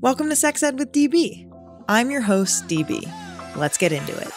Welcome to Sex Ed with DB. I'm your host, DB. Let's get into it.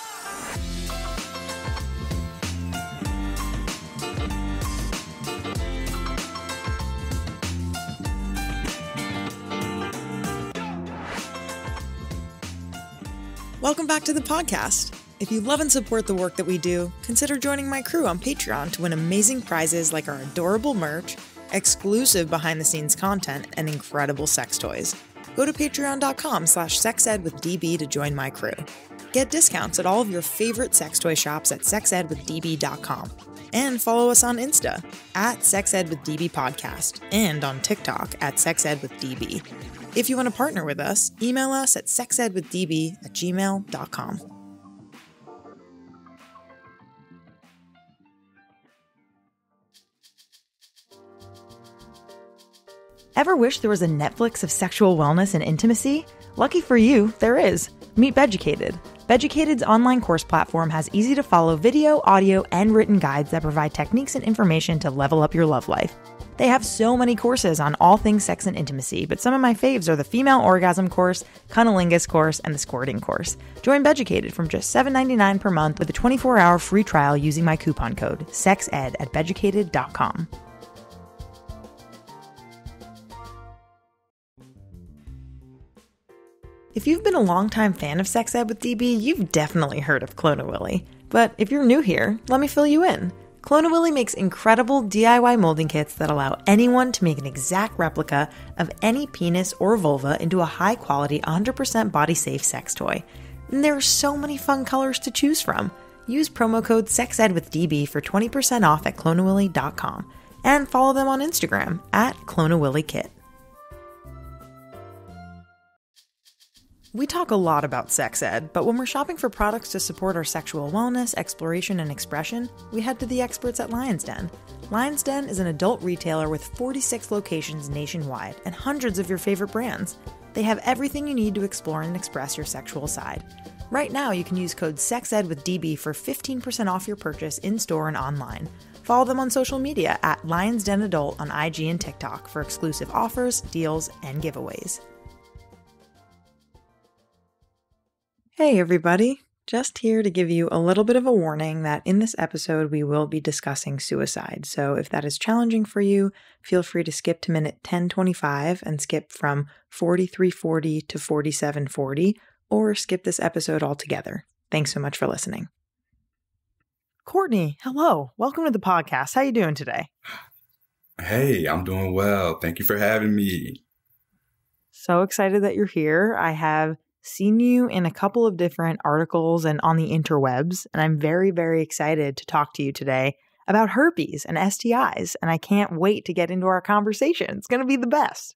Welcome back to the podcast. If you love and support the work that we do, consider joining my crew on Patreon to win amazing prizes like our adorable merch, exclusive behind-the-scenes content, and incredible sex toys. Go to patreon.com slash sexedwithdb to join my crew. Get discounts at all of your favorite sex toy shops at sexedwithdb.com. And follow us on Insta at sexedwithdb podcast and on TikTok at sexedwithdb. If you want to partner with us, email us at sexedwithdb at gmail.com. Ever wish there was a Netflix of sexual wellness and intimacy? Lucky for you, there is. Meet Beducated. Beducated's online course platform has easy to follow video, audio, and written guides that provide techniques and information to level up your love life. They have so many courses on all things sex and intimacy, but some of my faves are the female orgasm course, cunnilingus course, and the squirting course. Join Beducated from just $7.99 per month with a 24-hour free trial using my coupon code SEXED at beducated.com. If you've been a longtime fan of Sex Ed with DB, you've definitely heard of Clone-A-Willy. But if you're new here, let me fill you in. Clone-A-Willy makes incredible DIY molding kits that allow anyone to make an exact replica of any penis or vulva into a high quality, 100% body safe sex toy. And there are so many fun colors to choose from. Use promo code SEXEDWITHDB for 20% off at cloneawilly.com and follow them on Instagram at CloneAWillyKit. We talk a lot about sex ed, but when we're shopping for products to support our sexual wellness, exploration, and expression, we head to the experts at Lion's Den. Lion's Den is an adult retailer with 46 locations nationwide and hundreds of your favorite brands. They have everything you need to explore and express your sexual side. Right now, you can use code SEXED with DB for 15% off your purchase in store and online. Follow them on social media at Lions Den Adult on IG and TikTok for exclusive offers, deals, and giveaways. Hey, everybody. Just here to give you a little bit of a warning that in this episode we will be discussing suicide. So if that is challenging for you, feel free to skip to minute 1025 and skip from 4340 to 4740 or skip this episode altogether. Thanks so much for listening. Courtney, hello. Welcome to the podcast. How are you doing today? Hey, I'm doing well. Thank you for having me. So excited that you're here. I have seen you in a couple of different articles and on the interwebs, and I'm very, very excited to talk to you today about herpes and STIs. And I can't wait to get into our conversation. It's going to be the best.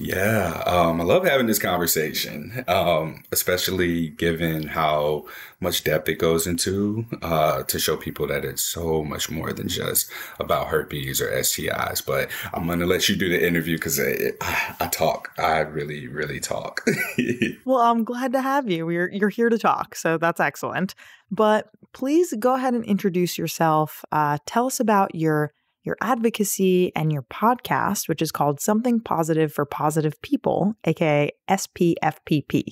Yeah, um, I love having this conversation, um, especially given how much depth it goes into uh, to show people that it's so much more than just about herpes or STIs. But I'm going to let you do the interview because I, I, talk. I really, really talk. well, I'm glad to have you. You're, you're here to talk, so that's excellent. But please go ahead and introduce yourself. Uh, tell us about your your advocacy, and your podcast, which is called Something Positive for Positive People, aka SPFPP.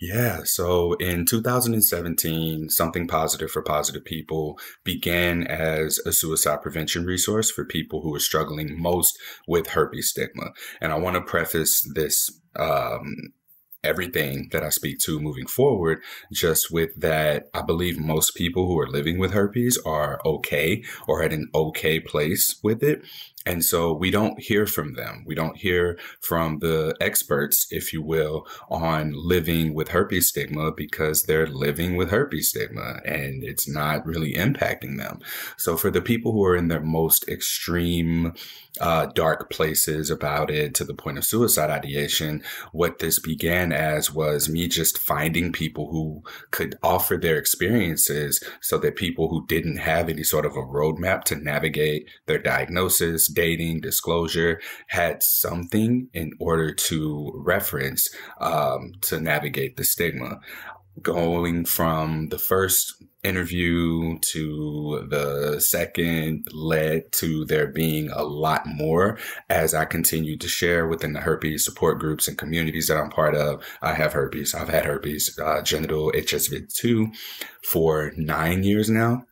Yeah. So in 2017, Something Positive for Positive People began as a suicide prevention resource for people who are struggling most with herpes stigma. And I want to preface this um, everything that I speak to moving forward, just with that, I believe most people who are living with herpes are okay or at an okay place with it. And so we don't hear from them. We don't hear from the experts, if you will, on living with herpes stigma because they're living with herpes stigma and it's not really impacting them. So for the people who are in their most extreme, uh, dark places about it to the point of suicide ideation, what this began as was me just finding people who could offer their experiences so that people who didn't have any sort of a roadmap to navigate their diagnosis, dating, disclosure, had something in order to reference um, to navigate the stigma. going from the first interview to the second led to there being a lot more as I continued to share within the herpes support groups and communities that I'm part of. I have herpes. I've had herpes uh, genital HSV2 for nine years now.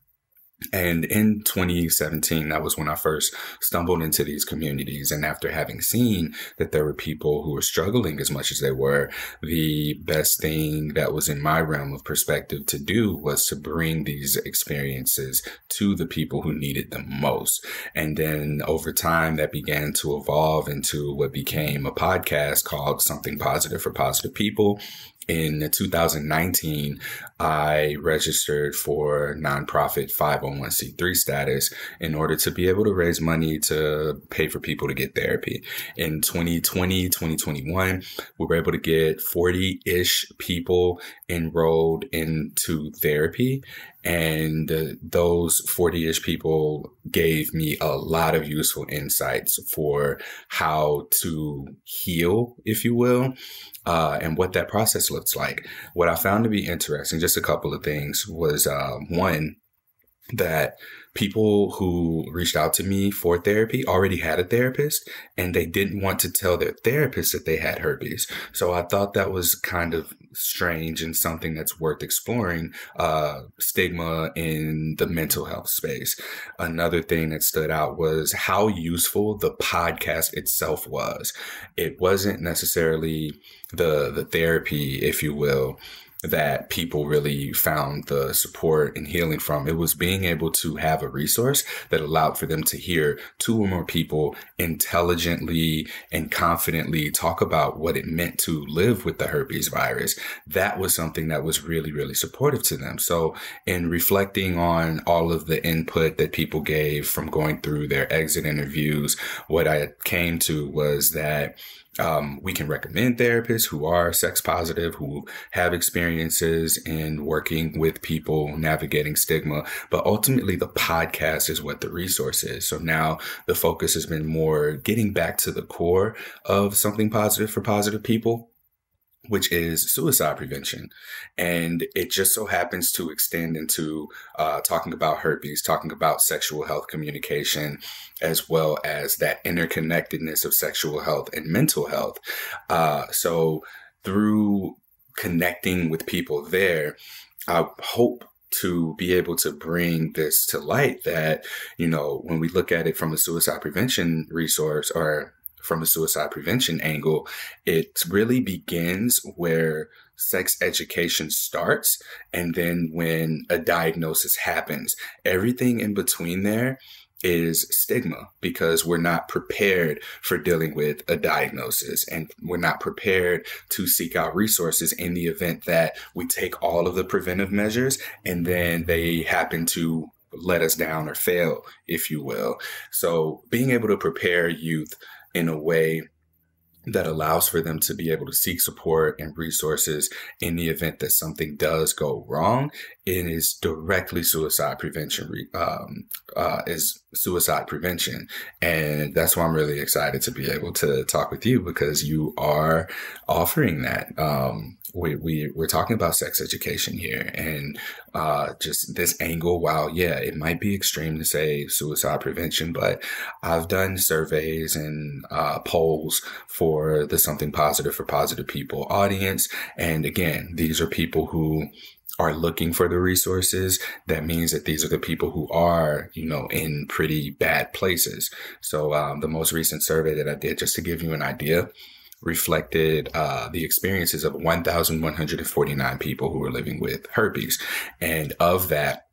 And in 2017, that was when I first stumbled into these communities. And after having seen that there were people who were struggling as much as they were, the best thing that was in my realm of perspective to do was to bring these experiences to the people who needed them most. And then over time, that began to evolve into what became a podcast called Something Positive for Positive People in 2019, I registered for nonprofit 501c3 status in order to be able to raise money to pay for people to get therapy. In 2020, 2021, we were able to get 40 ish people enrolled into therapy. And those 40 ish people gave me a lot of useful insights for how to heal, if you will, uh, and what that process looks like. What I found to be interesting, just a couple of things, was uh, one, that people who reached out to me for therapy already had a therapist and they didn't want to tell their therapist that they had herpes. So I thought that was kind of strange and something that's worth exploring uh, stigma in the mental health space. Another thing that stood out was how useful the podcast itself was. It wasn't necessarily the the therapy, if you will, that people really found the support and healing from. It was being able to have a resource that allowed for them to hear two or more people intelligently and confidently talk about what it meant to live with the herpes virus. That was something that was really, really supportive to them. So in reflecting on all of the input that people gave from going through their exit interviews, what I came to was that um, we can recommend therapists who are sex positive, who have experiences in working with people navigating stigma. But ultimately, the podcast is what the resource is. So now the focus has been more getting back to the core of something positive for positive people which is suicide prevention. And it just so happens to extend into uh, talking about herpes, talking about sexual health communication, as well as that interconnectedness of sexual health and mental health. Uh, so through connecting with people there, I hope to be able to bring this to light that, you know, when we look at it from a suicide prevention resource or from a suicide prevention angle, it really begins where sex education starts and then when a diagnosis happens. Everything in between there is stigma because we're not prepared for dealing with a diagnosis and we're not prepared to seek out resources in the event that we take all of the preventive measures and then they happen to let us down or fail, if you will. So being able to prepare youth in a way that allows for them to be able to seek support and resources in the event that something does go wrong. It is directly suicide prevention, um, uh, is suicide prevention. And that's why I'm really excited to be able to talk with you because you are offering that. Um, we, we we're talking about sex education here and uh, just this angle while yeah it might be extreme to say suicide prevention but i've done surveys and uh, polls for the something positive for positive people audience and again these are people who are looking for the resources, that means that these are the people who are, you know, in pretty bad places. So um, the most recent survey that I did, just to give you an idea, reflected uh, the experiences of 1,149 people who were living with herpes. And of that,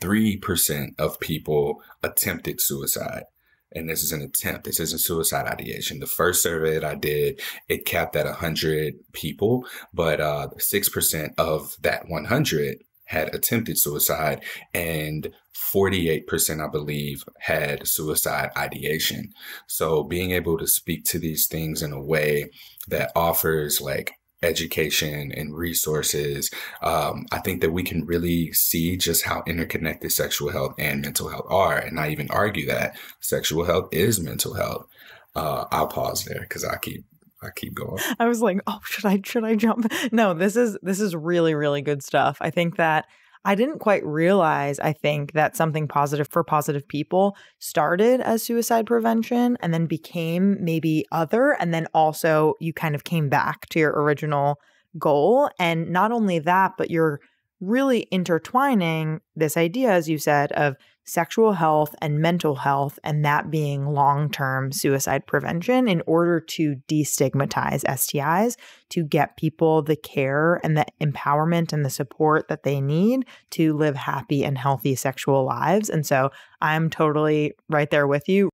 3% of people attempted suicide. And this is an attempt. This isn't suicide ideation. The first survey that I did, it capped at 100 people, but uh, 6% of that 100 had attempted suicide and 48%, I believe, had suicide ideation. So being able to speak to these things in a way that offers like education and resources, um, I think that we can really see just how interconnected sexual health and mental health are. And I even argue that sexual health is mental health. Uh, I'll pause there because I keep I keep going. I was like, oh, should I should I jump? No, this is this is really really good stuff. I think that I didn't quite realize, I think, that something positive for positive people started as suicide prevention and then became maybe other. And then also you kind of came back to your original goal. And not only that, but you're really intertwining this idea, as you said, of sexual health and mental health, and that being long term suicide prevention in order to destigmatize STIs, to get people the care and the empowerment and the support that they need to live happy and healthy sexual lives. And so I'm totally right there with you.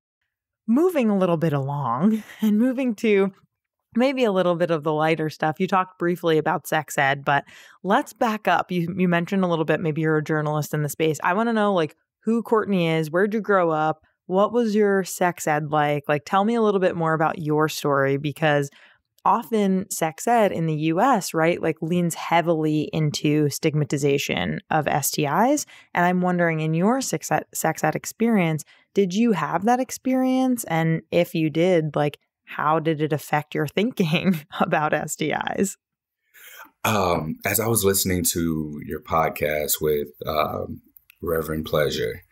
Moving a little bit along and moving to maybe a little bit of the lighter stuff. You talked briefly about sex ed, but let's back up. You you mentioned a little bit maybe you're a journalist in the space. I want to know like who Courtney is, where'd you grow up? What was your sex ed like? Like tell me a little bit more about your story because often sex ed in the US, right, like leans heavily into stigmatization of STIs. And I'm wondering in your sex ed, sex ed experience, did you have that experience? And if you did, like how did it affect your thinking about STIs? Um, as I was listening to your podcast with um, Reverend Pleasure,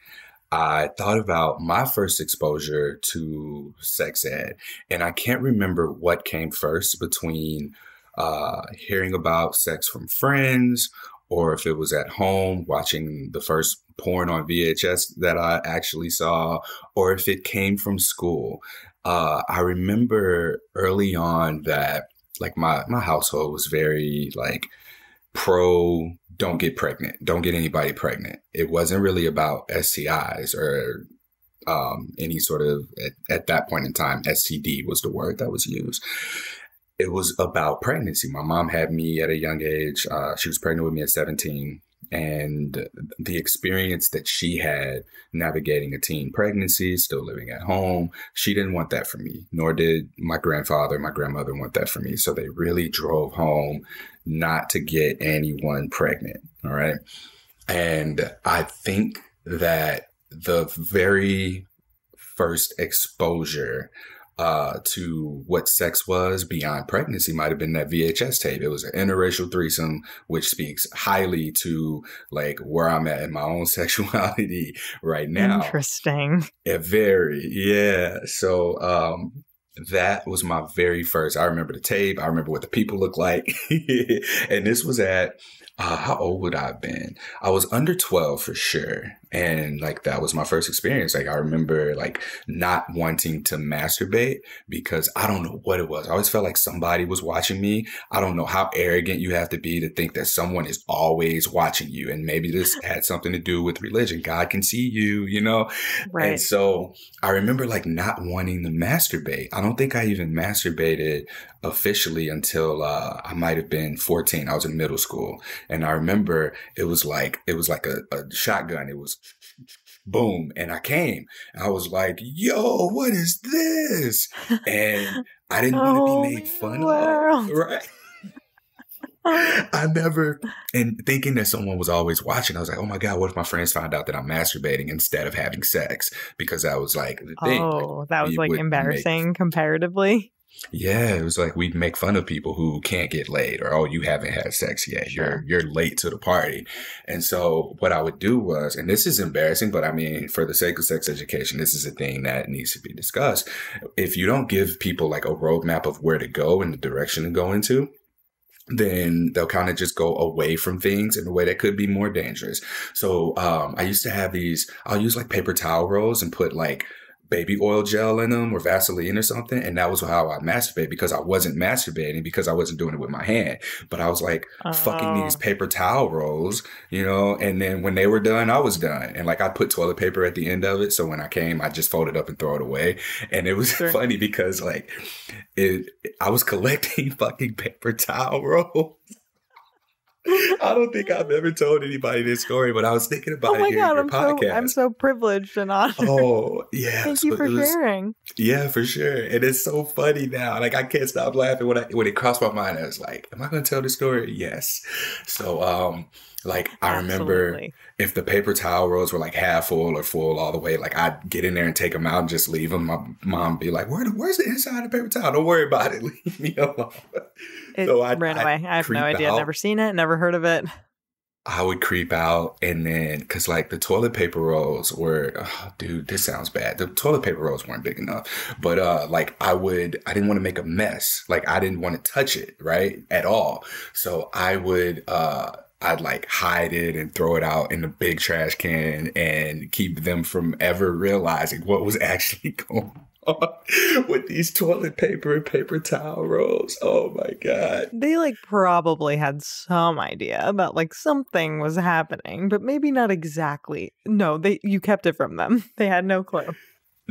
I thought about my first exposure to sex ed, and I can't remember what came first between uh, hearing about sex from friends or if it was at home watching the first porn on VHS that I actually saw, or if it came from school. Uh, I remember early on that like my my household was very like pro don't get pregnant, don't get anybody pregnant. It wasn't really about STIs or um, any sort of at, at that point in time STD was the word that was used. It was about pregnancy. My mom had me at a young age. Uh, she was pregnant with me at 17 and the experience that she had navigating a teen pregnancy, still living at home, she didn't want that for me, nor did my grandfather, my grandmother want that for me. So they really drove home not to get anyone pregnant. All right. And I think that the very first exposure uh, to what sex was beyond pregnancy might have been that VHS tape. It was an interracial threesome, which speaks highly to like where I'm at in my own sexuality right now. Interesting. Yeah, very. Yeah. So, um, that was my very first. I remember the tape. I remember what the people looked like. and this was at uh, how old would I have been? I was under 12 for sure. And like that was my first experience. Like I remember like not wanting to masturbate because I don't know what it was. I always felt like somebody was watching me. I don't know how arrogant you have to be to think that someone is always watching you. And maybe this had something to do with religion. God can see you, you know? Right. And so I remember like not wanting to masturbate. I don't think I even masturbated officially until uh, I might have been 14. I was in middle school. And I remember it was like, it was like a, a shotgun. It was boom. And I came. I was like, yo, what is this? And I didn't want to be made fun world. of. Right. I never, and thinking that someone was always watching, I was like, oh my God, what if my friends found out that I'm masturbating instead of having sex? Because that was like the thing. Oh, like, that was like embarrassing make, comparatively. Yeah, it was like we'd make fun of people who can't get laid or oh you haven't had sex yet. You're you're late to the party. And so what I would do was and this is embarrassing, but I mean for the sake of sex education, this is a thing that needs to be discussed. If you don't give people like a roadmap of where to go and the direction to go into, then they'll kind of just go away from things in a way that could be more dangerous. So um, I used to have these, I'll use like paper towel rolls and put like baby oil gel in them or Vaseline or something. And that was how I masturbate because I wasn't masturbating because I wasn't doing it with my hand. But I was like oh. fucking these oh. paper towel rolls, you know, and then when they were done, I was done. And like I put toilet paper at the end of it. So when I came, I just folded up and throw it away. And it was sure. funny because like it I was collecting fucking paper towel rolls. I don't think I've ever told anybody this story, but I was thinking about oh it here God, your I'm podcast. So, I'm so privileged and honored. Oh, yeah. Thank so you for was, sharing. Yeah, for sure. And it's so funny now. Like I can't stop laughing when I when it crossed my mind. I was like, Am I gonna tell the story? Yes. So um Like I remember Absolutely. if the paper towel rolls were like half full or full all the way, like I'd get in there and take them out and just leave them. My mom be like, Where the, "Where's the inside of the paper towel? Don't worry about it. Leave me alone." It So I'd- ran away. I have no idea. out. Never seen it. Never heard of it. I would creep out and then, cause like the toilet paper rolls were, oh, dude, this sounds bad. The toilet paper rolls weren't big enough, but uh, like I would, I didn't want to make a mess. Like I didn't want to touch it, right, at all. So I would, uh, I'd like hide it and throw it out in the big trash can and keep them from ever realizing what was actually going on with these toilet paper and paper towel rolls. Oh my god. They like probably had some idea about like something was happening, but maybe not exactly. No, they you kept it from them. They had no clue.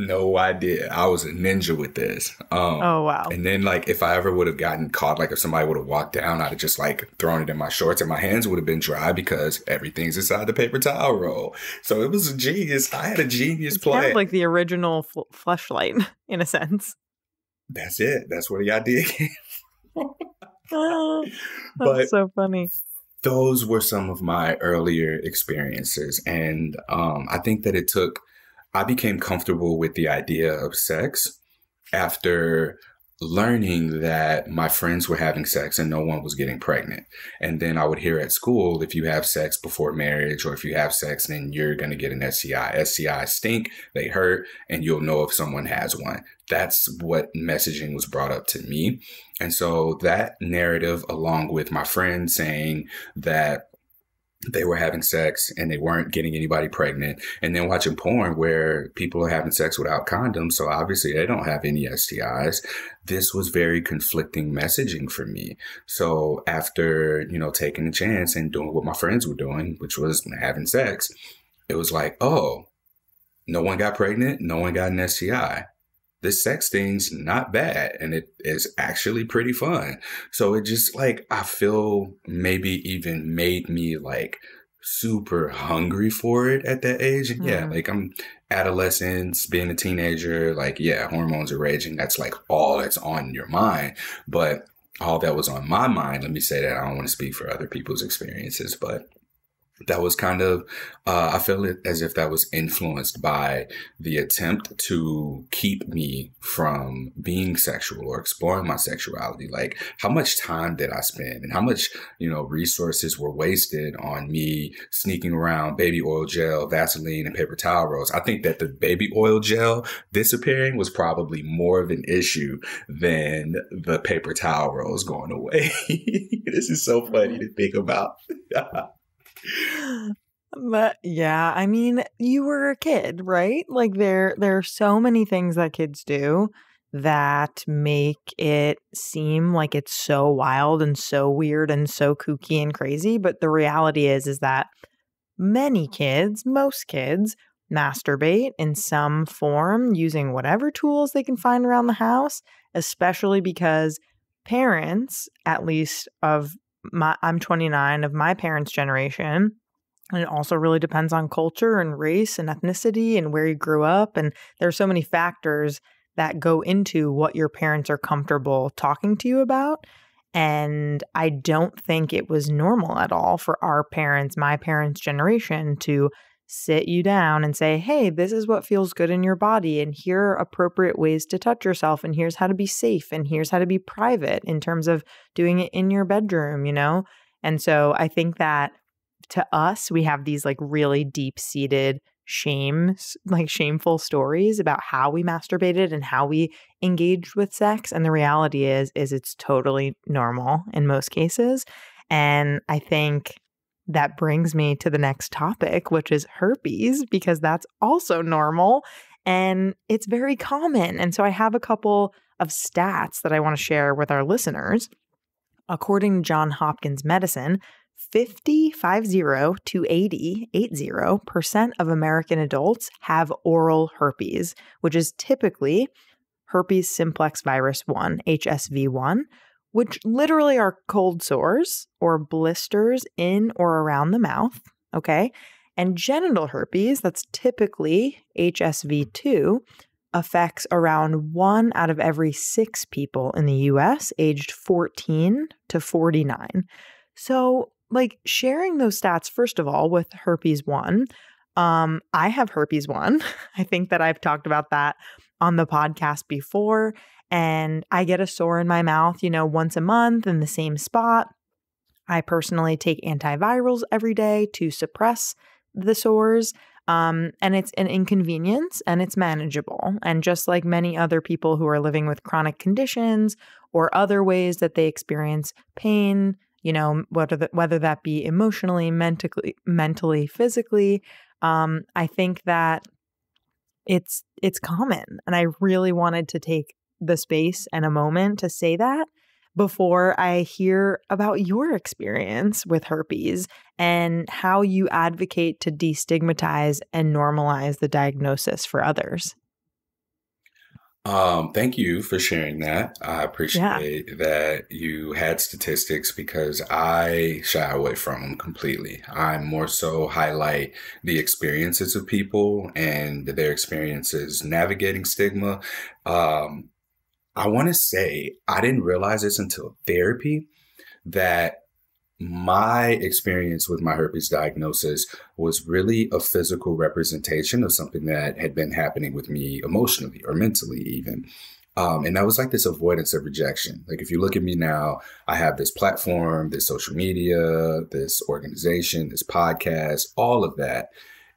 No idea. I was a ninja with this. Um, Oh wow. And then, like, if I ever would have gotten caught, like, if somebody would have walked down, I'd have just like thrown it in my shorts, and my hands would have been dry because everything's inside the paper towel roll. So it was a genius. I had a genius It's kind plan. of like the original fl- fleshlight in a sense. That's it. That's where the idea came. Ah, But- That's so funny. those were some of my earlier experiences and um, i think that it took i became comfortable with the idea of sex after learning that my friends were having sex and no one was getting pregnant. And then i would hear at school if you have sex before marriage or if you have sex then you're going to get an sti stis stink they hurt and you'll know if someone has one. That's what messaging was brought up to me. And so that narrative, along with my friend saying that they were having sex and they weren't getting anybody pregnant, and then watching porn where people are having sex without condoms, so obviously they don't have any STIs. This was very conflicting messaging for me. So after, you know, taking a chance and doing what my friends were doing, which was having sex, it was like, oh, no one got pregnant, no one got an STI this sex thing's not bad and it is actually pretty fun. So it just like I feel maybe even made me like super hungry for it at that age. And yeah, Mhm. like I'm adolescence, being a teenager, like yeah, hormones are raging. That's like all that's on your mind. But all that was on my mind, let me say that I don't want to speak for other people's experiences, but that was kind of uh, i feel it as if that was influenced by the attempt to keep me from being sexual or exploring my sexuality. Like how much time did i spend and how much you know resources were wasted on me sneaking around baby oil gel vaseline and paper towel rolls? I think that the baby oil gel disappearing was probably more of an issue than the paper towel rolls going away. This is so funny to think about But yeah, I mean, you were a kid, right? Like there there are so many things that kids do that make it seem like it's so wild and so weird and so kooky and crazy, but the reality is is that many kids, most kids masturbate in some form using whatever tools they can find around the house, especially because parents, at least of my I'm 29 of my parents' generation, and it also really depends on culture and race and ethnicity and where you grew up. And there's so many factors that go into what your parents are comfortable talking to you about. And I don't think it was normal at all for our parents, my parents' generation, to sit you down and say, hey, this is what feels good in your body. And here are appropriate ways to touch yourself. And here's how to be safe. And here's how to be private in terms of doing it in your bedroom, you know? And so I think that to us, we have these like really deep seated shames, like shameful stories about how we masturbated and how we engaged with sex. And the reality is, is it's totally normal in most cases. And I think that brings me to the next topic, which is herpes, because that's also normal and it's very common. And so I have a couple of stats that I want to share with our listeners. According to John Hopkins Medicine, 50, 50 to 80, 80% of American adults have oral herpes, which is typically herpes simplex virus 1, HSV1, which literally are cold sores or blisters in or around the mouth, okay? And genital herpes, that's typically HSV2, affects around one out of every six people in the US aged 14 to 49. So, like sharing those stats, first of all, with herpes one. Um, I have herpes one. I think that I've talked about that on the podcast before. And I get a sore in my mouth, you know, once a month in the same spot. I personally take antivirals every day to suppress the sores. Um, and it's an inconvenience and it's manageable. And just like many other people who are living with chronic conditions or other ways that they experience pain, you know, whether that, whether that be emotionally, mentally, mentally, physically, um, I think that it's it's common, and I really wanted to take the space and a moment to say that before I hear about your experience with herpes and how you advocate to destigmatize and normalize the diagnosis for others. Um, thank you for sharing that. I appreciate yeah. that you had statistics because I shy away from them completely. I more so highlight the experiences of people and their experiences navigating stigma. Um, I want to say I didn't realize this until therapy that my experience with my herpes diagnosis was really a physical representation of something that had been happening with me emotionally or mentally, even. Um, and that was like this avoidance of rejection. Like, if you look at me now, I have this platform, this social media, this organization, this podcast, all of that.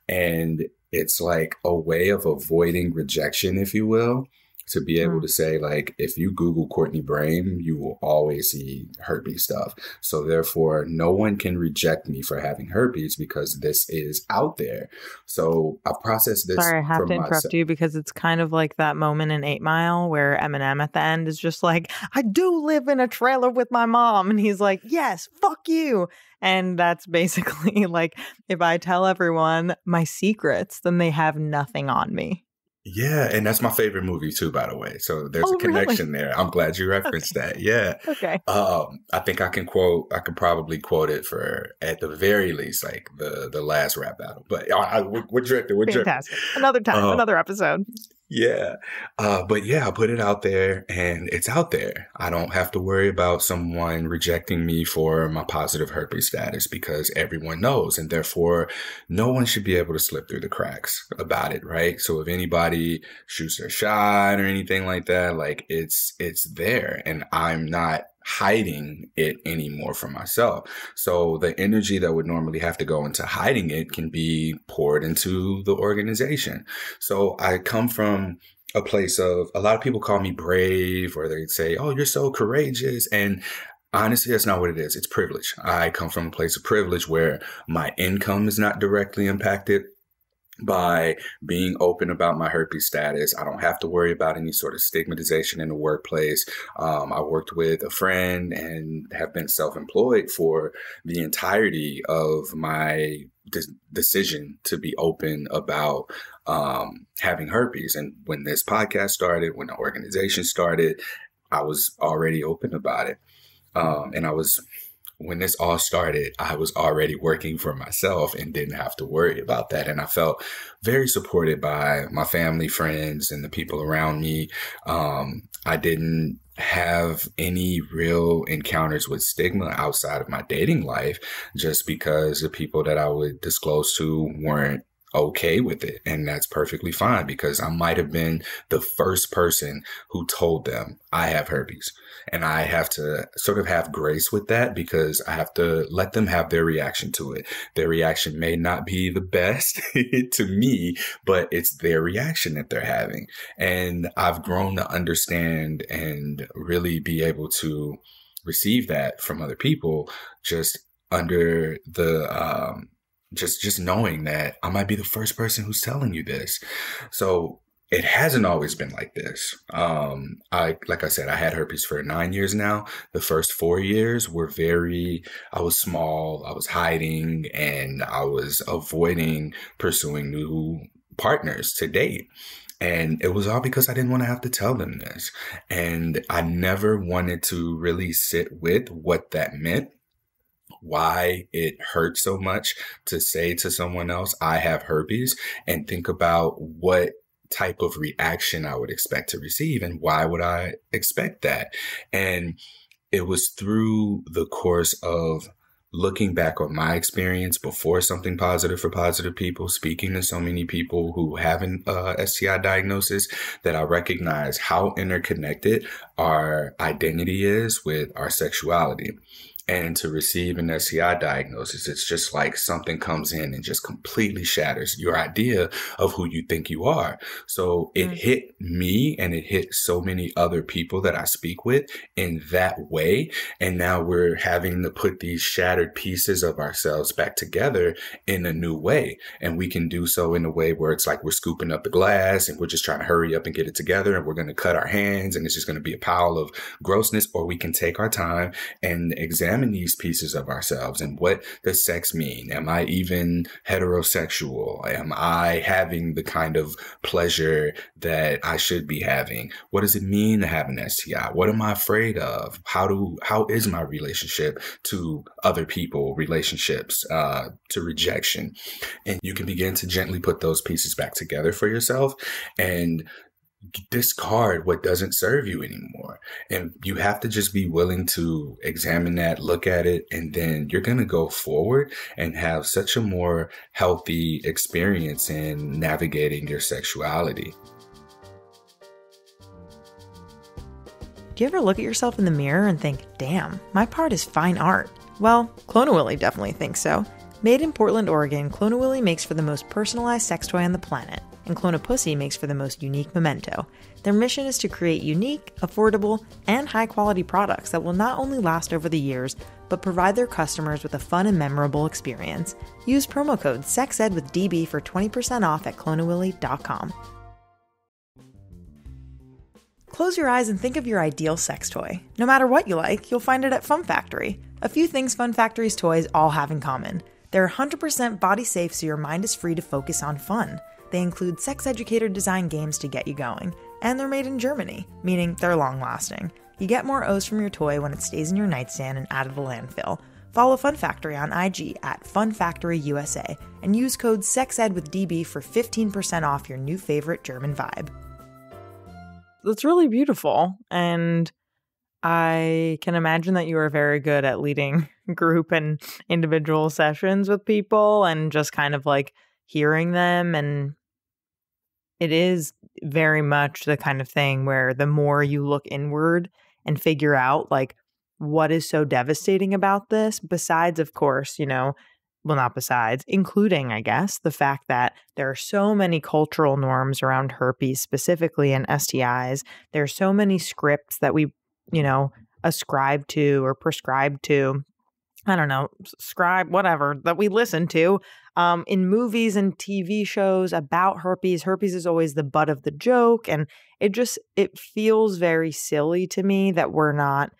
And it's like a way of avoiding rejection, if you will to be able mm. to say like if you google courtney brame you will always see herpes stuff so therefore no one can reject me for having herpes because this is out there so i process this sorry i have to interrupt myself. you because it's kind of like that moment in eight mile where eminem at the end is just like i do live in a trailer with my mom and he's like yes fuck you and that's basically like if i tell everyone my secrets then they have nothing on me yeah, and that's my favorite movie too, by the way. So there's oh, a connection really? there. I'm glad you referenced okay. that. Yeah. Okay. Um, I think I can quote. I could probably quote it for at the very least, like the the last rap battle. But I, I, we're, we're drifting. We're Fantastic. Drifting. Another time. Um, another episode yeah. Uh, but yeah, I put it out there and it's out there. I don't have to worry about someone rejecting me for my positive herpes status because everyone knows. And therefore, no one should be able to slip through the cracks about it, right? So if anybody shoots their shot or anything like that, like it's, it's there. And I'm not hiding it anymore from myself. So the energy that would normally have to go into hiding it can be poured into the organization. So I come from a place of a lot of people call me brave or they say, Oh, you're so courageous. And honestly, that's not what it is. It's privilege. I come from a place of privilege where my income is not directly impacted by being open about my herpes status. I don't have to worry about any sort of stigmatization in the workplace. Um, I worked with a friend and have been self employed for the entirety of my de- decision to be open about um, having herpes. And when this podcast started, when the organization started, I was already open about it. Um, and I was when this all started, I was already working for myself and didn't have to worry about that. And I felt very supported by my family, friends, and the people around me. Um, I didn't have any real encounters with stigma outside of my dating life just because the people that I would disclose to weren't okay with it. And that's perfectly fine because I might have been the first person who told them I have herpes. And I have to sort of have grace with that because I have to let them have their reaction to it. Their reaction may not be the best to me, but it's their reaction that they're having. And I've grown to understand and really be able to receive that from other people just under the um, just just knowing that I might be the first person who's telling you this. So it hasn't always been like this. Um, I like I said, I had herpes for nine years now. The first four years were very. I was small. I was hiding, and I was avoiding pursuing new partners to date. And it was all because I didn't want to have to tell them this. And I never wanted to really sit with what that meant why it hurts so much to say to someone else, I have herpes, and think about what type of reaction I would expect to receive and why would I expect that? And it was through the course of looking back on my experience before something positive for positive people, speaking to so many people who have an uh, STI diagnosis, that I recognize how interconnected our identity is with our sexuality and to receive an STI diagnosis, it's just like something comes in and just completely shatters your idea of who you think you are. So it mm. hit me and it hit so many other people that I speak with in that way. And now we're having to put these shattered pieces of ourselves back together in a new way. And we can do so in a way where it's like we're scooping up the glass and we're just trying to hurry up and get it together and we're going to cut our hands and it's just going to be a pile of grossness. Or we can take our time and examine examine these pieces of ourselves and what does sex mean? Am I even heterosexual? Am I having the kind of pleasure that I should be having? What does it mean to have an STI? What am I afraid of? How do how is my relationship to other people, relationships, uh, to rejection? And you can begin to gently put those pieces back together for yourself and discard what doesn't serve you anymore. And you have to just be willing to examine that, look at it, and then you're going to go forward and have such a more healthy experience in navigating your sexuality. Do you ever look at yourself in the mirror and think, damn, my part is fine art? Well, Clone Willy definitely thinks so. Made in Portland, Oregon, Clone Willy makes for the most personalized sex toy on the planet and Clone a Pussy makes for the most unique memento. Their mission is to create unique, affordable, and high quality products that will not only last over the years, but provide their customers with a fun and memorable experience. Use promo code SEXED with DB for 20% off at cloneawilly.com. Close your eyes and think of your ideal sex toy. No matter what you like, you'll find it at Fun Factory. A few things Fun Factory's toys all have in common. They're 100% body safe so your mind is free to focus on fun. They include sex educator design games to get you going, and they're made in Germany, meaning they're long lasting. You get more O's from your toy when it stays in your nightstand and out of the landfill. Follow Fun Factory on IG at Fun Factory USA and use code SEXED with DB for 15% off your new favorite German vibe. That's really beautiful. And I can imagine that you are very good at leading group and individual sessions with people and just kind of like hearing them and it is very much the kind of thing where the more you look inward and figure out like what is so devastating about this besides of course you know well not besides including i guess the fact that there are so many cultural norms around herpes specifically and stis there are so many scripts that we you know ascribe to or prescribe to I don't know, scribe, whatever that we listen to um, in movies and TV shows about herpes. Herpes is always the butt of the joke, and it just it feels very silly to me that we're not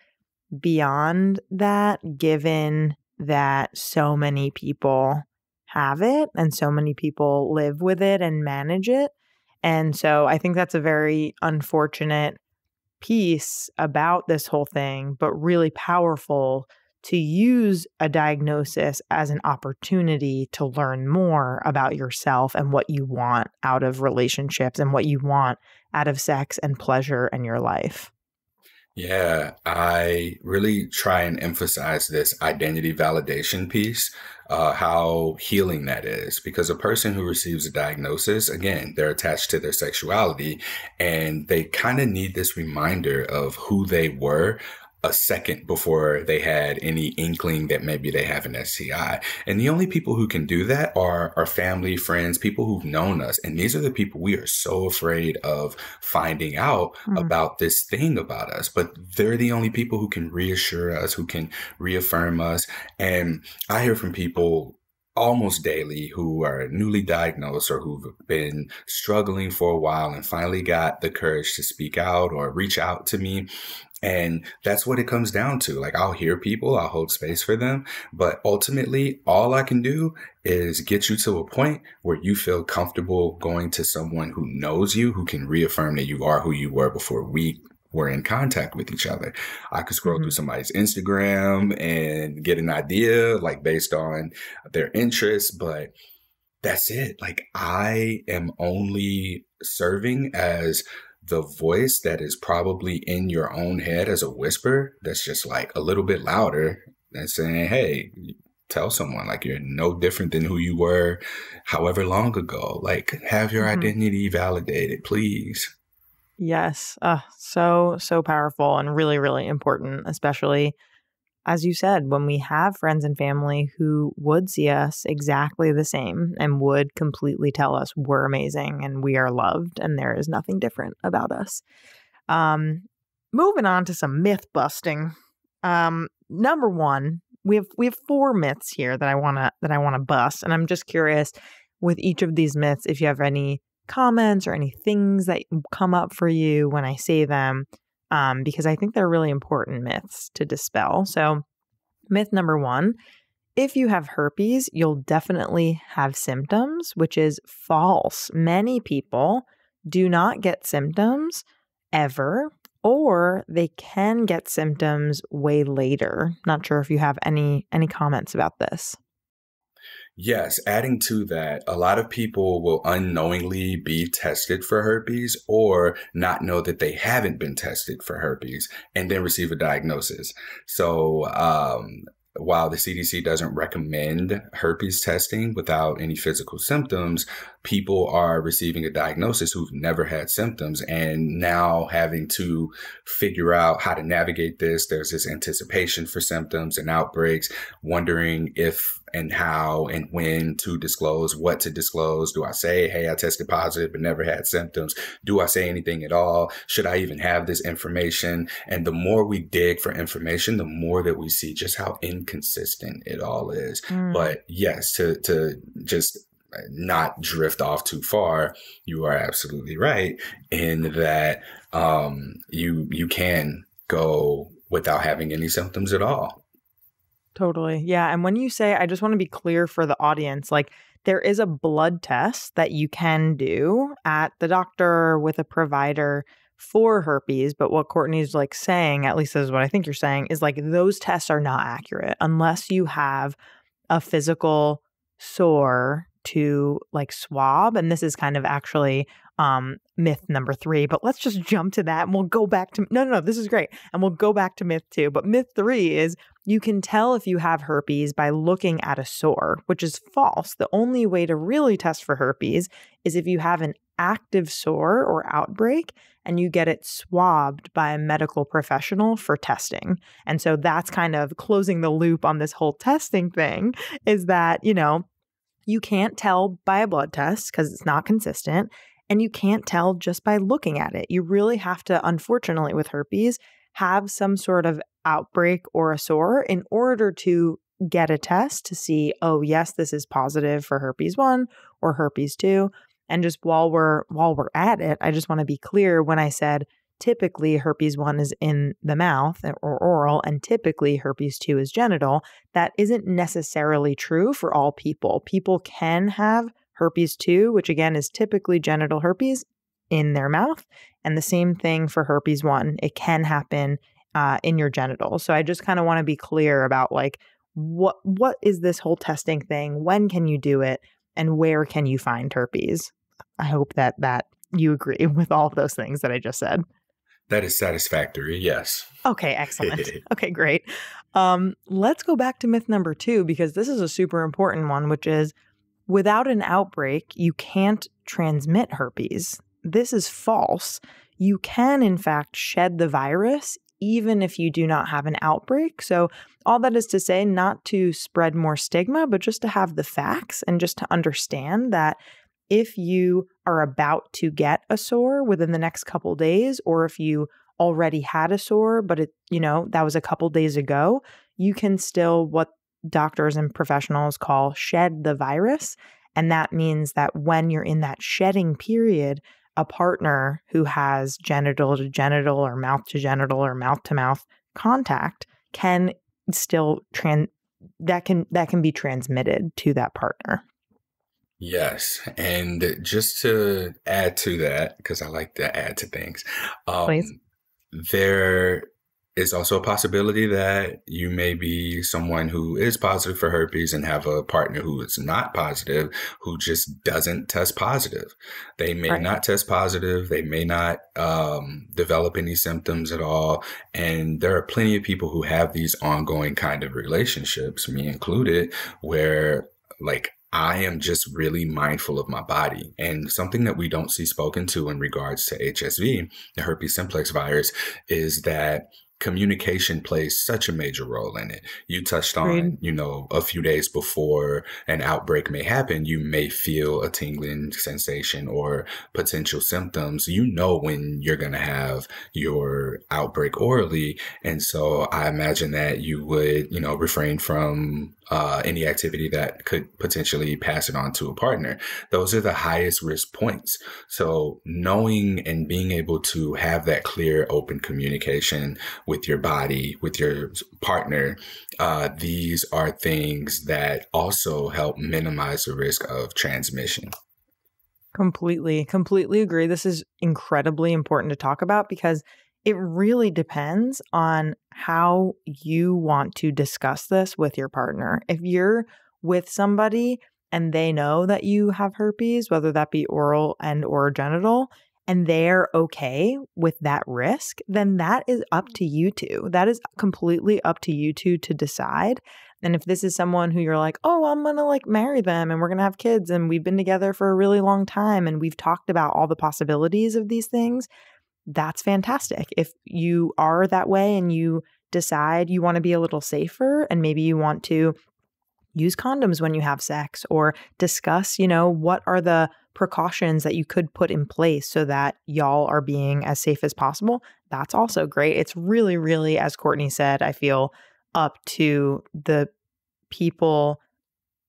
beyond that, given that so many people have it and so many people live with it and manage it. And so I think that's a very unfortunate piece about this whole thing, but really powerful to use a diagnosis as an opportunity to learn more about yourself and what you want out of relationships and what you want out of sex and pleasure in your life. Yeah, I really try and emphasize this identity validation piece, uh, how healing that is. Because a person who receives a diagnosis, again, they're attached to their sexuality and they kind of need this reminder of who they were a second before they had any inkling that maybe they have an STI. And the only people who can do that are our family, friends, people who've known us. And these are the people we are so afraid of finding out mm. about this thing about us. But they're the only people who can reassure us, who can reaffirm us. And I hear from people almost daily who are newly diagnosed or who've been struggling for a while and finally got the courage to speak out or reach out to me. And that's what it comes down to. Like, I'll hear people, I'll hold space for them, but ultimately, all I can do is get you to a point where you feel comfortable going to someone who knows you, who can reaffirm that you are who you were before we were in contact with each other. I could scroll mm-hmm. through somebody's Instagram and get an idea, like based on their interests, but that's it. Like, I am only serving as the voice that is probably in your own head as a whisper that's just like a little bit louder and saying, hey, tell someone like you're no different than who you were however long ago. Like have your mm-hmm. identity validated, please. Yes. Uh, so, so powerful and really, really important, especially as you said, when we have friends and family who would see us exactly the same and would completely tell us we're amazing and we are loved and there is nothing different about us. Um, moving on to some myth busting. Um, number one, we have we have four myths here that I wanna that I wanna bust, and I'm just curious with each of these myths if you have any comments or any things that come up for you when I say them um, because I think they're really important myths to dispel. So, myth number one if you have herpes, you'll definitely have symptoms, which is false. Many people do not get symptoms ever, or they can get symptoms way later. Not sure if you have any any comments about this. Yes, adding to that, a lot of people will unknowingly be tested for herpes or not know that they haven't been tested for herpes and then receive a diagnosis. So, um, while the CDC doesn't recommend herpes testing without any physical symptoms, people are receiving a diagnosis who've never had symptoms and now having to figure out how to navigate this. There's this anticipation for symptoms and outbreaks, wondering if and how and when to disclose, what to disclose. Do I say, hey, I tested positive but never had symptoms? Do I say anything at all? Should I even have this information? And the more we dig for information, the more that we see just how inconsistent it all is. Mm. But yes, to to just not drift off too far, you are absolutely right in that um, you you can go without having any symptoms at all. Totally. Yeah. And when you say, I just want to be clear for the audience, like there is a blood test that you can do at the doctor with a provider for herpes. But what Courtney's like saying, at least is what I think you're saying, is like those tests are not accurate unless you have a physical sore to like swab. And this is kind of actually um, myth number three, but let's just jump to that and we'll go back to no, no, no, this is great. And we'll go back to myth two. But myth three is you can tell if you have herpes by looking at a sore, which is false. The only way to really test for herpes is if you have an active sore or outbreak and you get it swabbed by a medical professional for testing. And so that's kind of closing the loop on this whole testing thing is that, you know, you can't tell by a blood test because it's not consistent. And you can't tell just by looking at it. You really have to, unfortunately, with herpes, have some sort of outbreak or a sore in order to get a test to see, oh, yes, this is positive for herpes 1 or herpes 2. And just while we're while we're at it, I just want to be clear when I said typically herpes 1 is in the mouth or oral and typically herpes 2 is genital, that isn't necessarily true for all people. People can have herpes 2, which again is typically genital herpes, in their mouth. And the same thing for herpes 1. It can happen uh, in your genitals. So I just kind of want to be clear about like what what is this whole testing thing? When can you do it? And where can you find herpes? I hope that that you agree with all of those things that I just said. That is satisfactory. Yes. Okay, excellent. okay, great. Um, let's go back to myth number two because this is a super important one, which is Without an outbreak, you can't transmit herpes. This is false. You can, in fact, shed the virus even if you do not have an outbreak. So, all that is to say, not to spread more stigma, but just to have the facts and just to understand that if you are about to get a sore within the next couple days, or if you already had a sore, but it, you know, that was a couple days ago, you can still, what doctors and professionals call shed the virus. And that means that when you're in that shedding period, a partner who has genital to genital or mouth to genital or mouth to mouth contact can still trans that can that can be transmitted to that partner. Yes, and just to add to that, because I like to add to things, um, Please. there it's also a possibility that you may be someone who is positive for herpes and have a partner who is not positive, who just doesn't test positive. They may right. not test positive. They may not um, develop any symptoms at all. And there are plenty of people who have these ongoing kind of relationships, me included, where like I am just really mindful of my body. And something that we don't see spoken to in regards to HSV, the herpes simplex virus, is that communication plays such a major role in it. You touched on, you know, a few days before an outbreak may happen, you may feel a tingling sensation or potential symptoms. You know when you're going to have your outbreak orally. And so I imagine that you would, you know, refrain from uh, any activity that could potentially pass it on to a partner. Those are the highest risk points. So knowing and being able to have that clear, open communication with your body, with your partner, uh, these are things that also help minimize the risk of transmission. Completely, completely agree. This is incredibly important to talk about because it really depends on how you want to discuss this with your partner. If you're with somebody and they know that you have herpes, whether that be oral and or genital, and they're okay with that risk, then that is up mm. to you two. That is completely up to you two to decide. And if this is someone who you're like, oh, I'm going to like marry them and we're going to have kids and we've been together for a really long time and we've talked about all the possibilities of these things, that's fantastic. If you are that way and you decide you want to be a little safer and maybe you want to use condoms when you have sex or discuss, you know, what are the precautions that you could put in place so that y'all are being as safe as possible, that's also great. It's really, really, as Courtney said, I feel up to the people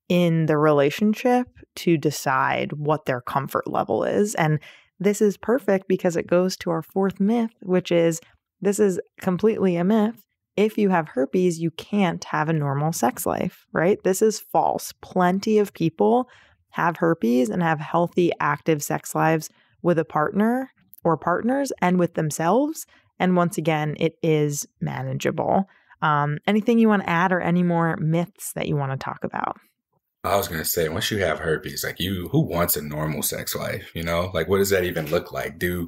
in the relationship to decide what their comfort level is. And this is perfect because it goes to our fourth myth, which is this is completely a myth. If you have herpes, you can't have a normal sex life, right? This is false. Plenty of people have herpes and have healthy, active sex lives with a partner or partners and with themselves. And once again, it is manageable. Um, anything you want to add or any more myths that you want to talk about? I was gonna say, once you have herpes, like you, who wants a normal sex life? You know, like what does that even look like? Do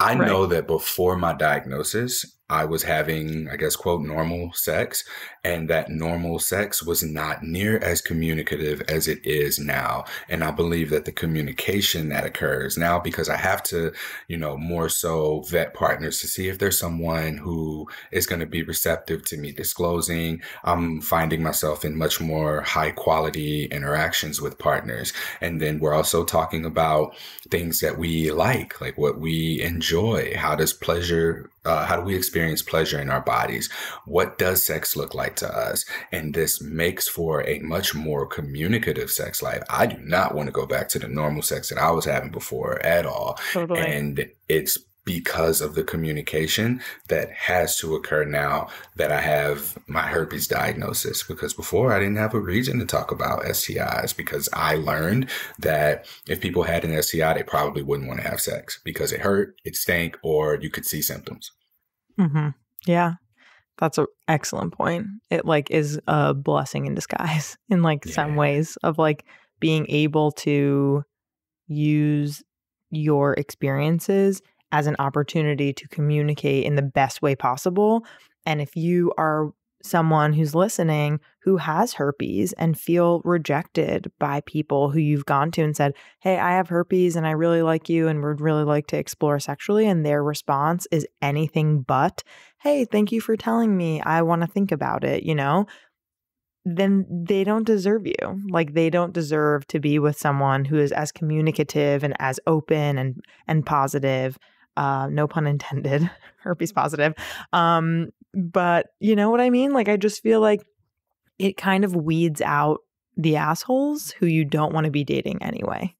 I right. know that before my diagnosis, I was having, I guess, quote, normal sex. And that normal sex was not near as communicative as it is now. And I believe that the communication that occurs now, because I have to, you know, more so vet partners to see if there's someone who is going to be receptive to me disclosing. I'm finding myself in much more high quality interactions with partners. And then we're also talking about things that we like, like what we enjoy. How does pleasure uh, how do we experience pleasure in our bodies? What does sex look like to us? And this makes for a much more communicative sex life. I do not want to go back to the normal sex that I was having before at all. Totally. And it's because of the communication that has to occur now that I have my herpes diagnosis. Because before I didn't have a reason to talk about STIs because I learned that if people had an STI, they probably wouldn't want to have sex because it hurt, it stank, or you could see symptoms. Mm-hmm. Yeah. That's an excellent point. It like is a blessing in disguise in like yeah. some ways of like being able to use your experiences as an opportunity to communicate in the best way possible. And if you are someone who's listening who has herpes and feel rejected by people who you've gone to and said, Hey, I have herpes and I really like you and would really like to explore sexually. And their response is anything but, Hey, thank you for telling me. I want to think about it, you know? Then they don't deserve you. Like they don't deserve to be with someone who is as communicative and as open and and positive uh, no pun intended, herpes positive. Um, but you know what I mean? Like, I just feel like it kind of weeds out the assholes who you don't want to be dating anyway.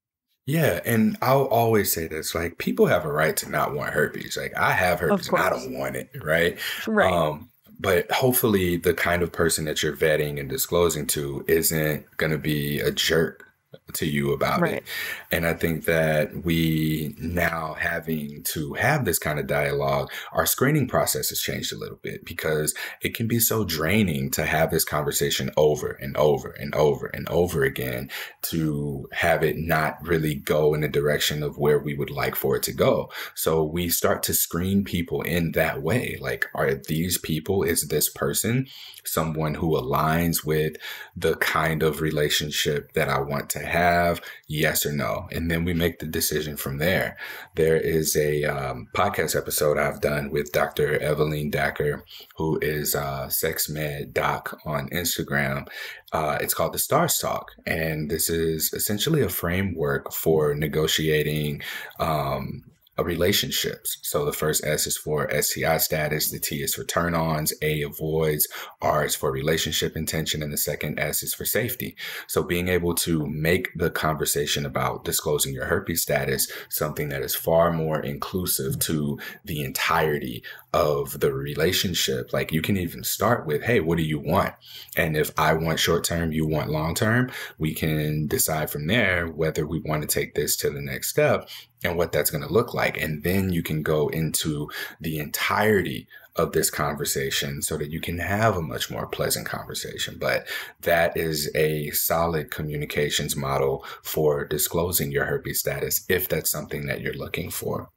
Yeah, and I'll always say this: like, people have a right to not want herpes. Like, I have herpes and I don't want it, right? Right. Um, but hopefully, the kind of person that you're vetting and disclosing to isn't going to be a jerk to you about right. it. And I think that we now having to have this kind of dialogue, our screening process has changed a little bit because it can be so draining to have this conversation over and over and over and over again to have it not really go in the direction of where we would like for it to go. So we start to screen people in that way. Like, are these people, is this person someone who aligns with the kind of relationship that I want to have? Yes or no? And then we make the decision from there. There is a um, podcast episode I've done with Dr. Evelyn Dacker, who is uh, Sex Med Doc on Instagram. Uh, it's called the Stars Talk. And this is essentially a framework for negotiating um, relationships. So the first S is for STI status, the T is for turn ons, A avoids, R is for relationship intention, and the second S is for safety. So being able to make the conversation about disclosing your herpes status something that is far more inclusive to the entirety of the relationship. Like you can even start with, hey, what do you want? And if I want short term, you want long term, we can decide from there whether we want to take this to the next step and what that's going to look like. And then you can go into the entirety of this conversation so that you can have a much more pleasant conversation. But that is a solid communications model for disclosing your herpes status if that's something that you're looking for.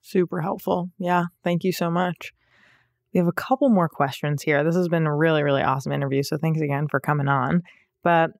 Super helpful. Yeah. Thank you so much. We have a couple more questions here. This has been a really, really awesome interview. So thanks again for coming on. But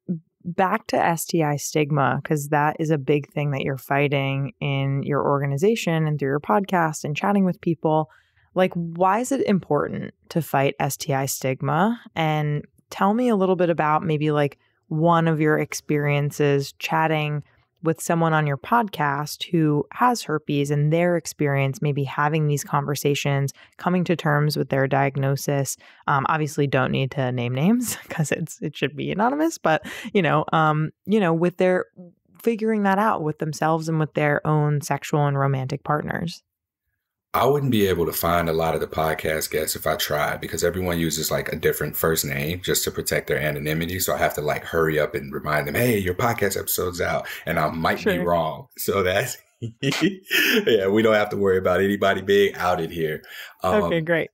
back to STI stigma, because that is a big thing that you're fighting in your organization and through your podcast and chatting with people. Like, why is it important to fight STI stigma? And tell me a little bit about maybe like one of your experiences chatting with someone on your podcast who has herpes and their experience maybe having these conversations coming to terms with their diagnosis. Um, obviously don't need to name names because it's it should be anonymous but you know um, you know with their figuring that out with themselves and with their own sexual and romantic partners I wouldn't be able to find a lot of the podcast guests if I tried because everyone uses like a different first name just to protect their anonymity. So I have to like hurry up and remind them, hey, your podcast episode's out. And I might sure. be wrong. So that's, yeah, we don't have to worry about anybody being outed here. Um, okay, great.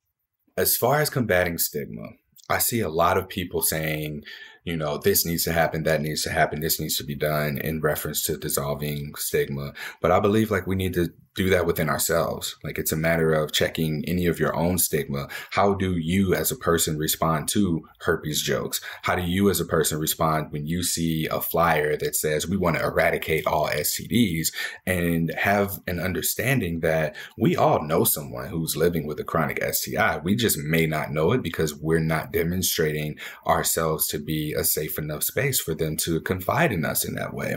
As far as combating stigma, I see a lot of people saying, you know, this needs to happen, that needs to happen, this needs to be done in reference to dissolving stigma. But I believe like we need to do that within ourselves. Like it's a matter of checking any of your own stigma. How do you as a person respond to herpes jokes? How do you as a person respond when you see a flyer that says we want to eradicate all STDs and have an understanding that we all know someone who's living with a chronic STI. We just may not know it because we're not demonstrating ourselves to be a safe enough space for them to confide in us in that way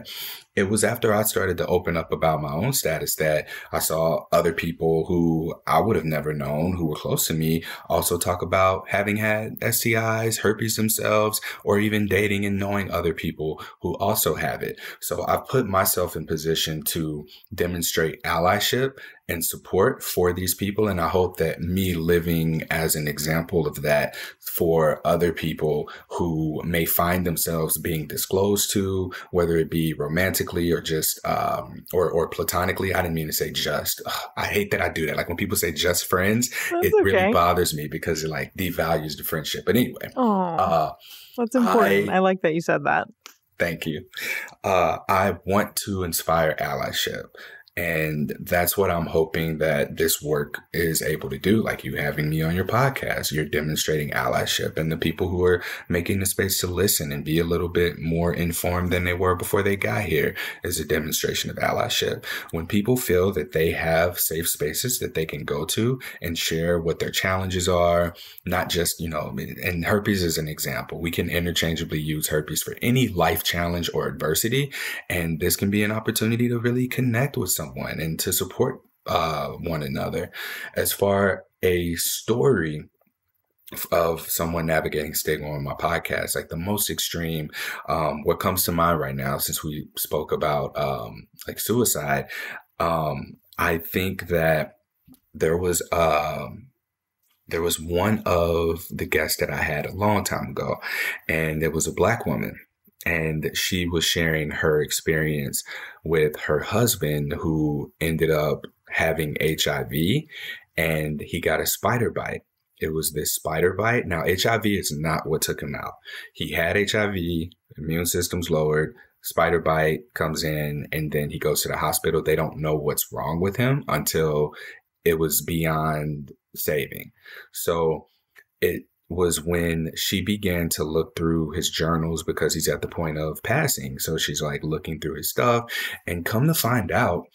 it was after I started to open up about my own status that I saw other people who I would have never known who were close to me also talk about having had STIs, herpes themselves, or even dating and knowing other people who also have it. So I've put myself in position to demonstrate allyship and support for these people. And I hope that me living as an example of that for other people who may find themselves being disclosed to, whether it be romantically or just, um, or, or platonically. I didn't mean to say just. Ugh, I hate that I do that. Like when people say just friends, That's it okay. really bothers me because it like devalues the friendship. But anyway, uh, that's important. I, I like that you said that. Thank you. Uh, I want to inspire allyship. And that's what I'm hoping that this work is able to do. Like you having me on your podcast, you're demonstrating allyship and the people who are making the space to listen and be a little bit more informed than they were before they got here is a demonstration of allyship. When people feel that they have safe spaces that they can go to and share what their challenges are, not just, you know, and herpes is an example. We can interchangeably use herpes for any life challenge or adversity. And this can be an opportunity to really connect with someone and to support uh, one another. As far a story of someone navigating stigma on my podcast, like the most extreme, um, what comes to mind right now, since we spoke about um, like suicide, um, I think that there was um, there was one of the guests that I had a long time ago, and there was a black woman and she was sharing her experience with her husband who ended up having HIV and he got a spider bite. It was this spider bite. Now, HIV is not what took him out. He had HIV, immune system's lowered, spider bite comes in, and then he goes to the hospital. They don't know what's wrong with him until it was beyond saving. So it was when she began to look through his journals because he's at the point of passing. So she's like looking through his stuff and come to find out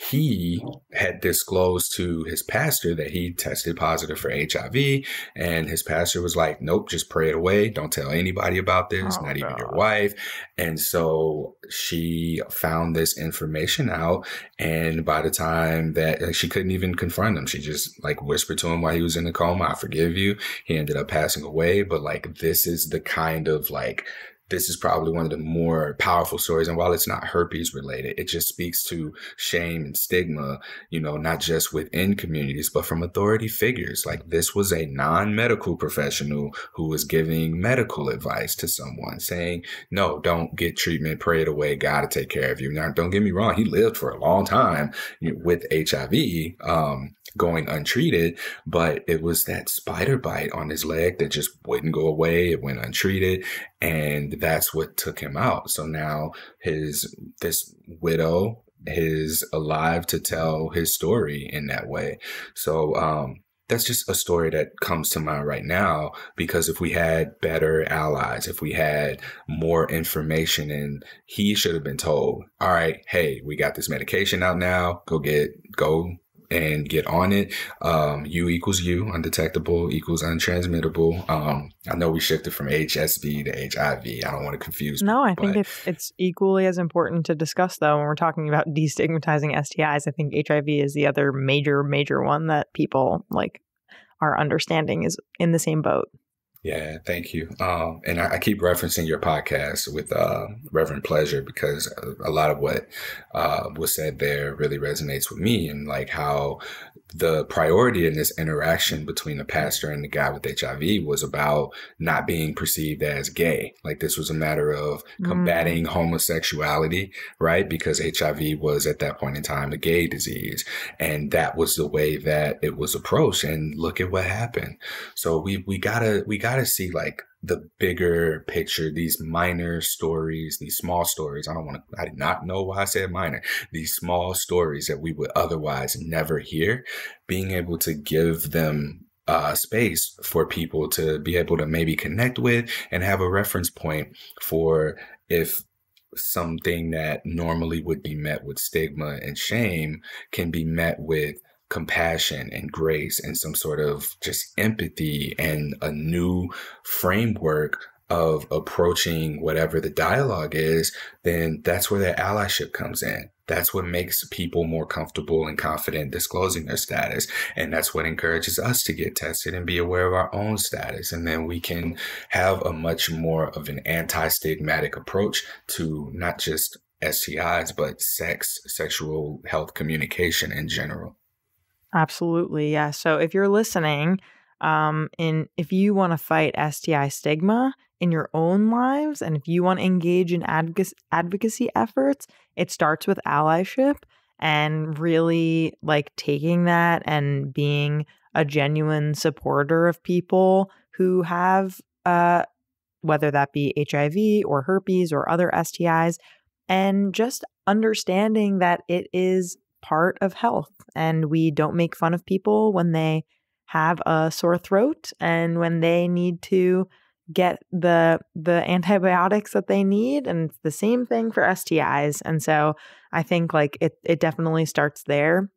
he had disclosed to his pastor that he tested positive for HIV. And his pastor was like, nope, just pray it away. Don't tell anybody about this, oh, not even your wife. And so she found this information out. And by the time that like, she couldn't even confront him, she just like whispered to him while he was in the coma, I forgive you. He ended up passing away. But like, this is the kind of like, this is probably one of the more powerful stories. And while it's not herpes related, it just speaks to shame and stigma, you know, not just within communities, but from authority figures. Like this was a non medical professional who was giving medical advice to someone saying, no, don't get treatment, pray it away, God to take care of you. Now, don't get me wrong, he lived for a long time with HIV. Um, going untreated, but it was that spider bite on his leg that just wouldn't go away. It went untreated. And that's what took him out. So now his, this widow is alive to tell his story in that way. So, um, that's just a story that comes to mind right now because if we had better allies, if we had more information and he should have been told, all right, hey, we got this medication out now, go get, go and get on it. Um, U equals U, undetectable equals untransmittable. Um, I know we shifted from HSV to HIV. I don't want to confuse. No, I think it's it's equally as important to discuss though when we're talking about destigmatizing STIs. I think HIV is the other major major one that people like are understanding is in the same boat. Yeah, thank you. Um, and I, I, keep referencing your podcast with uh, Reverend Pleasure because a, a lot of what uh, was said there really resonates with me and like how the priority in this interaction between the pastor and the guy with HIV was about not being perceived as gay. Like this was a matter of combating mm. homosexuality, right? Because HIV was at that point in time a gay disease. And that was the way that it was approached. And look at what happened. So we, we gotta, we gotta see like the bigger picture, these minor stories, these small stories. I don't want to, I did not know why I said minor, these small stories that we would otherwise never hear, being able to give them uh, space for people to be able to maybe connect with and have a reference point for if something that normally would be met with stigma and shame can be met with compassion and grace and some sort of just empathy and a new framework of approaching whatever the dialogue is, then that's where the allyship comes in. That's what makes people more comfortable and confident disclosing their status. And that's what encourages us to get tested and be aware of our own status. And then we can have a much more of an anti stigmatic approach to not just STIs, but sex, sexual health communication in general. Absolutely. Yeah. So if you're listening, um, and if you want to fight STI stigma in your own lives, and if you want to engage in advocacy, advocacy efforts, it starts with allyship and really like taking that and being a genuine supporter of people who have, uh, whether that be HIV or herpes or other STIs, and just understanding that it is part of health. And we don't make fun of people when they have a sore throat and when they need to get the the antibiotics that they need and it's the same thing for STIs and so I think like it it definitely starts there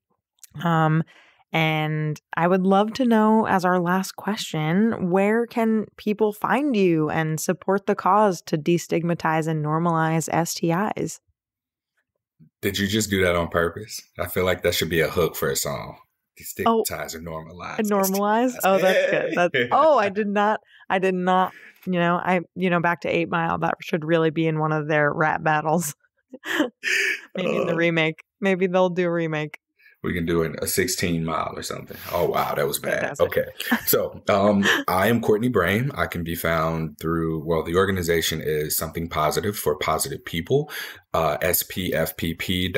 um and I would love to know as our last question where can people find you and support the cause to destigmatize and normalize STIs did you just do that on purpose? I feel like that should be a hook for a song. Destigmatize oh, and normalize. Normalize. Oh, that's good. That's, oh, I did not. I did not. You know, I you know back to Eight Mile. That should really be in one of their rap battles. Maybe in the oh. remake. Maybe they'll do a remake. we can do it a 16 mile or something. Oh wow, that was bad. Okay. So um I am Courtney Brame. I can be found through well, the organization is something positive for positive people uh, spfpp.org.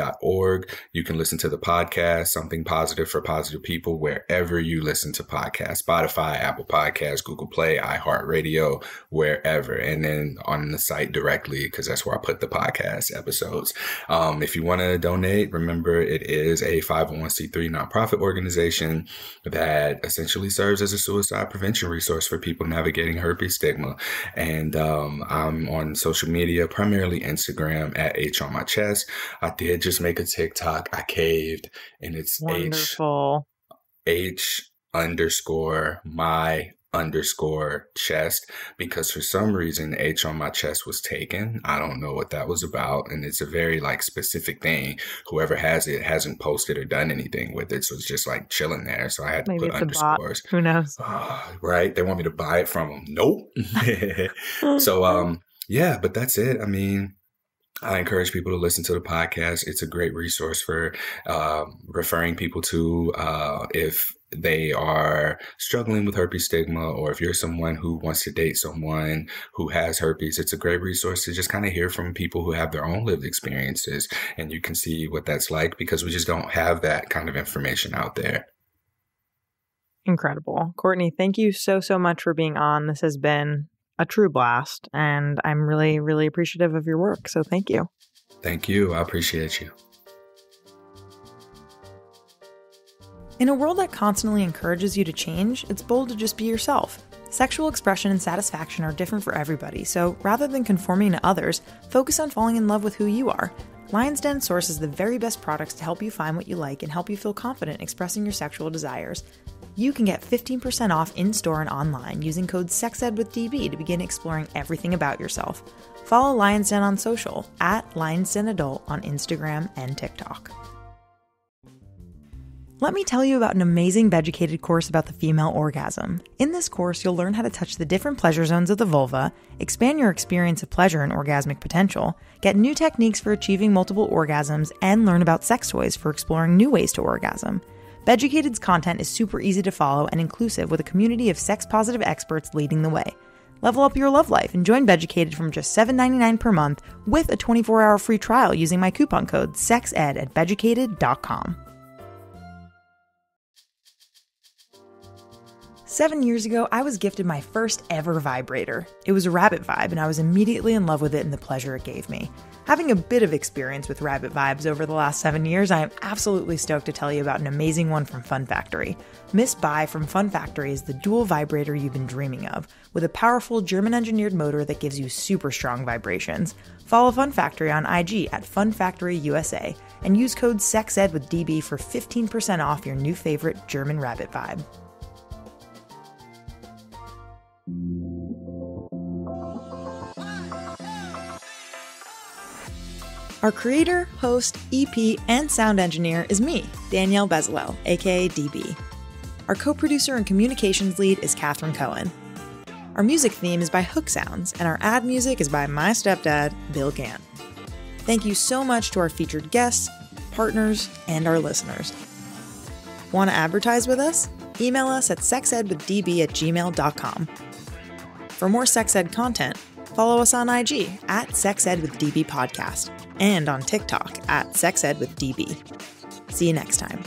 You can listen to the podcast, Something Positive for Positive People, wherever you listen to podcasts Spotify, Apple Podcasts, Google Play, iHeartRadio, wherever. And then on the site directly, because that's where I put the podcast episodes. Um, if you want to donate, remember it is a 501c3 nonprofit organization that essentially serves as a suicide prevention resource for people navigating herpes stigma. And um, I'm on social media, primarily Instagram at H on my chest. I did just make a TikTok. I caved and it's Wonderful. H H underscore my underscore chest because for some reason H on my chest was taken. I don't know what that was about. And it's a very like specific thing. Whoever has it hasn't posted or done anything with it. So it's just like chilling there. So I had to Maybe put it's a bot. underscores. Who knows? Ah, right. They want me to buy it from them. Nope. so um yeah, but that's it. I mean, I encourage people to listen to the podcast. It's a great resource for uh, referring people to uh, if they are struggling with herpes stigma, or if you're someone who wants to date someone who has herpes. It's a great resource to just kind of hear from people who have their own lived experiences, and you can see what that's like because we just don't have that kind of information out there. Incredible. Courtney, thank you so, so much for being on. This has been a true blast, and I'm really, really appreciative of your work. So thank you. Thank you. I appreciate you. In a world that constantly encourages you to change, it's bold to just be yourself. Sexual expression and satisfaction are different for everybody, so rather than conforming to others, focus on falling in love with who you are. Lion's Den sources the very best products to help you find what you like and help you feel confident expressing your sexual desires. You can get 15% off in store and online using code SEXEDWITHDB to begin exploring everything about yourself. Follow Lion's Den on social at Lion's Den Adult on Instagram and TikTok. Let me tell you about an amazing Beducated course about the female orgasm. In this course, you'll learn how to touch the different pleasure zones of the vulva, expand your experience of pleasure and orgasmic potential, get new techniques for achieving multiple orgasms, and learn about sex toys for exploring new ways to orgasm. Beducated's content is super easy to follow and inclusive with a community of sex positive experts leading the way. Level up your love life and join Beducated from just $7.99 per month with a 24 hour free trial using my coupon code SEXED at Beducated.com. Seven years ago, I was gifted my first ever vibrator. It was a Rabbit Vibe, and I was immediately in love with it and the pleasure it gave me. Having a bit of experience with Rabbit Vibes over the last seven years, I am absolutely stoked to tell you about an amazing one from Fun Factory. Miss Bi from Fun Factory is the dual vibrator you've been dreaming of, with a powerful German engineered motor that gives you super strong vibrations. Follow Fun Factory on IG at Fun Factory USA and use code SEXED with DB for 15% off your new favorite German Rabbit Vibe. Our creator, host, EP, and sound engineer is me, Danielle Bezalel, aka DB. Our co producer and communications lead is Cathren Cohen. Our music theme is by Hook Sounds, and our ad music is by my stepdad, Bill Gant. Thank you so much to our featured guests, partners, and our listeners. Want to advertise with us? Email us at sexedwithdb at gmail.com. For more sex ed content, follow us on IG at sexedwithdb podcast and on TikTok at sexedwithdb. See you next time.